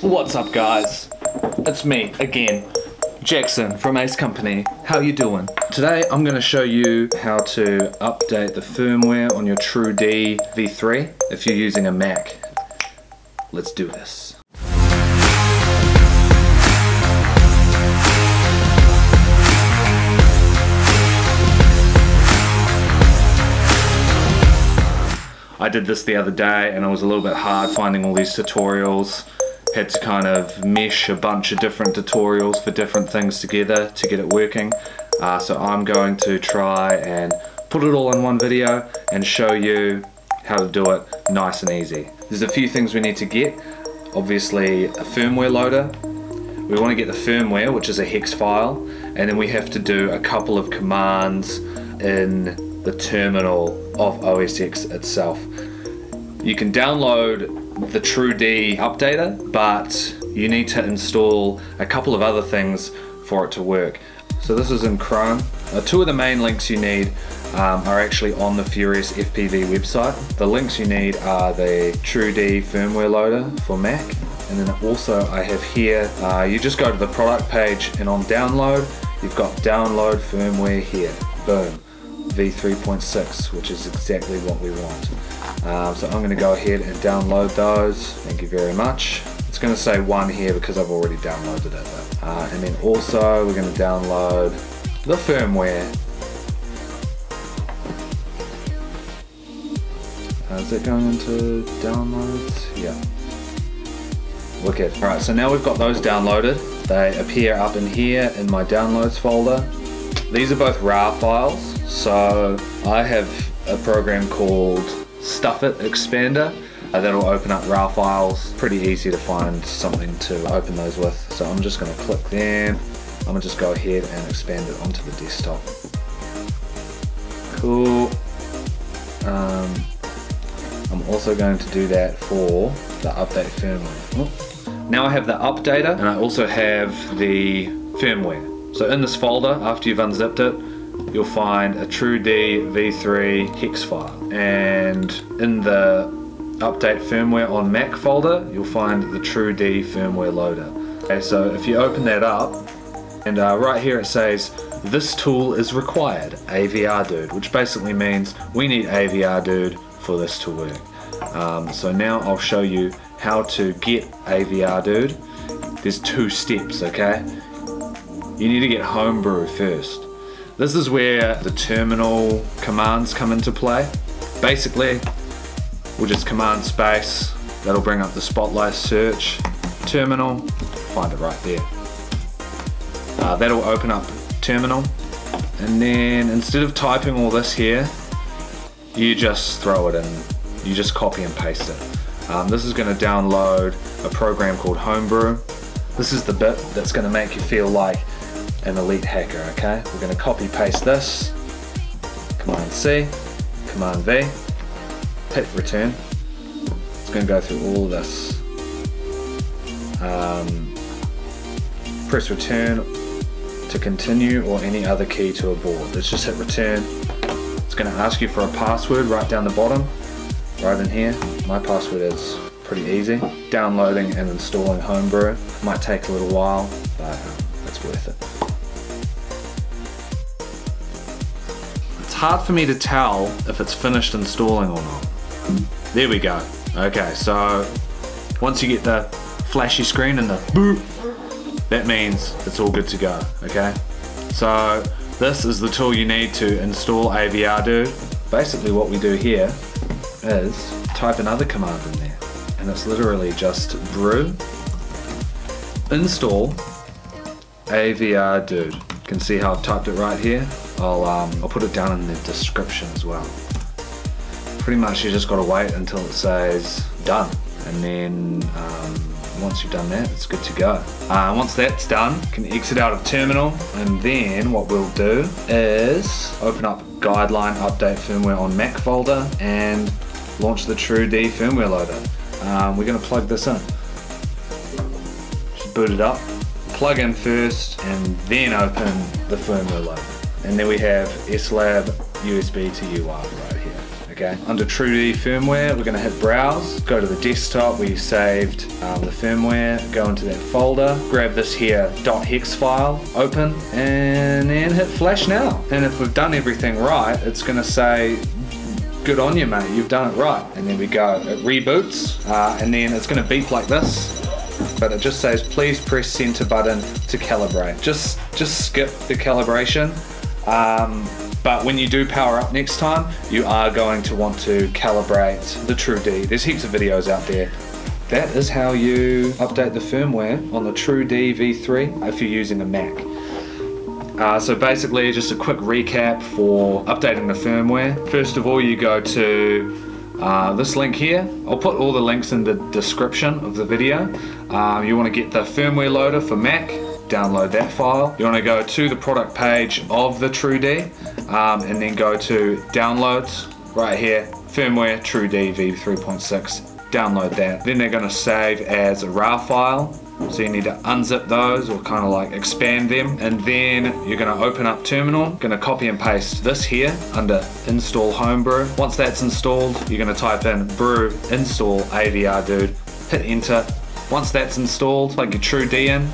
What's up guys? It's me again, Jackson from Ace Company. How you doing? Today I'm going to show you how to update the firmware on your TrueD V3 if you're using a Mac. Let's do this. I did this the other day and it was a little bit hard finding all these tutorials. Had to kind of mesh a bunch of different tutorials for different things together to get it working. Uh, so I'm going to try and put it all in one video and show you how to do it nice and easy. There's a few things we need to get. Obviously a firmware loader. We want to get the firmware, which is a hex file, and then we have to do a couple of commands in the terminal of OS X itself. You can download the TrueD updater, but you need to install a couple of other things for it to work. So this is in Chrome. Uh, two of the main links you need um, are actually on the Furious FPV website. The links you need are the TrueD firmware loader for Mac, and then also I have here, uh, you just go to the product page and on download, you've got download firmware here, boom. V3.6, which is exactly what we want. Um, so I'm going to go ahead and download those. Thank you very much. It's going to say one here because I've already downloaded it. Uh, and then also we're going to download the firmware. Uh, is it going into downloads? Yeah. Wicked. Alright, so now we've got those downloaded. They appear up in here in my downloads folder. These are both RAR files, so I have a program called Stuffit Expander uh, that'll open up RAR files. Pretty easy to find something to open those with. So I'm just going to click there. I'm to just go ahead and expand it onto the desktop. Cool. Um, I'm also going to do that for the update firmware. Now I have the updater and I also have the firmware. So in this folder, after you've unzipped it, you'll find a TrueD v3 hex file. And in the update firmware on Mac folder, you'll find the TrueD firmware loader. Okay, so if you open that up, and uh, right here it says, this tool is required, AVR Dude, which basically means we need AVR Dude for this to work. Um, so now I'll show you how to get AVR Dude. There's two steps, okay? You need to get Homebrew first. This is where the terminal commands come into play. Basically, we'll just command space, that'll bring up the Spotlight search terminal, find it right there. Uh, that'll open up terminal, and then instead of typing all this here, you just throw it in, you just copy and paste it. Um, this is going to download a program called Homebrew. This is the bit that's going to make you feel like an elite hacker, okay? We're gonna copy paste this, Command C, Command V, hit return. It's gonna go through all this. Um, press return to continue or any other key to abort. Let's just hit return. It's gonna ask you for a password right down the bottom, right in here. My password is pretty easy. Downloading and installing Homebrew might take a little while, but um, it's worth it. Hard for me to tell if it's finished installing or not. There we go. Okay, so once you get the flashy screen and the boop, that means it's all good to go, okay? So this is the tool you need to install AVR Dude. Basically what we do here is type another command in there and it's literally just brew install AVR Dude. You can see how I've typed it right here. I'll, um, I'll put it down in the description as well. Pretty much you just got to wait until it says done and then um, once you've done that it's good to go. Uh, once that's done you can exit out of terminal and then what we'll do is open up guideline update firmware on Mac folder and launch the TrueD firmware loader. Um, we're to plug this in. Just boot it up, plug in first and then open the firmware loader. And then we have SLAB USB to UART right here, Okay. Under TrueD firmware, we're going to hit Browse, go to the desktop where you saved um, the firmware, go into that folder, grab this here .hex file, open, and then hit Flash Now. And if we've done everything right, it's going to say good on you, mate. You've done it right. And then we go, it reboots, uh, and then it's going to beep like this. But it just says, please press center button to calibrate. Just, just skip the calibration. Um, but when you do power up next time, you are going to want to calibrate the True D. There's heaps of videos out there. That is how you update the firmware on the True D V3 if you're using a Mac. Uh, so basically, just a quick recap for updating the firmware. First of all, you go to uh, this link here. I'll put all the links in the description of the video. Um, you want to get the firmware loader for Mac, download that file. You want to go to the product page of the TrueD um, and then go to downloads right here, firmware TrueD v3.6. Download that. Then they're going to save as a RAR file so you need to unzip those or kind of like expand them. And then you're gonna open up terminal, gonna copy and paste this here under install homebrew. Once that's installed, you're gonna type in brew install AVR dude, hit enter. Once that's installed, plug your TrueD in,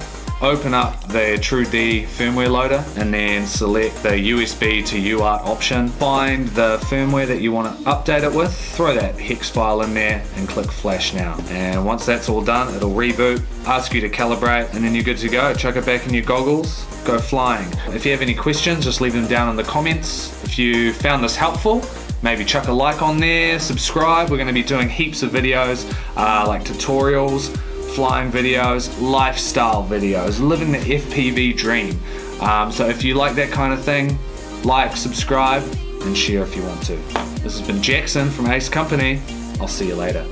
open up the TrueD firmware loader and then select the USB to UART option. Find the firmware that you want to update it with, throw that hex file in there and click flash now. And once that's all done, it'll reboot, ask you to calibrate and then you're good to go. Chuck it back in your goggles, go flying. If you have any questions, just leave them down in the comments. If you found this helpful, maybe chuck a like on there, subscribe. We're going to be doing heaps of videos uh, like tutorials, flying videos, lifestyle videos, living the FPV dream. Um, so if you like that kind of thing, like, subscribe, and share if you want to. This has been Jackson from Ace Company. I'll see you later.